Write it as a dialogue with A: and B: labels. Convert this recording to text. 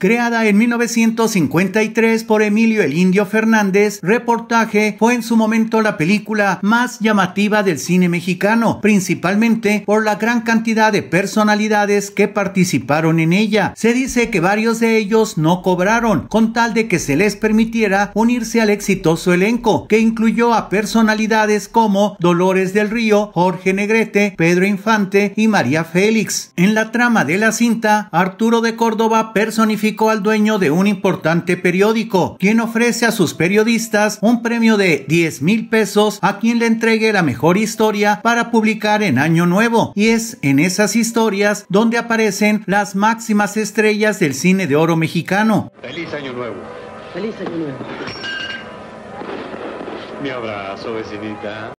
A: Creada en 1953 por Emilio el Indio Fernández, Reportaje fue en su momento la película más llamativa del cine mexicano, principalmente por la gran cantidad de personalidades que participaron en ella. Se dice que varios de ellos no cobraron, con tal de que se les permitiera unirse al exitoso elenco, que incluyó a personalidades como Dolores del Río, Jorge Negrete, Pedro Infante y María Félix. En la trama de la cinta, Arturo de Córdoba personificó al dueño de un importante periódico, quien ofrece a sus periodistas un premio de 10 mil pesos a quien le entregue la mejor historia para publicar en Año Nuevo. Y es en esas historias donde aparecen las máximas estrellas del cine de oro mexicano.
B: Feliz Año Nuevo.
C: Feliz año nuevo.
B: Mi abrazo, vecinita.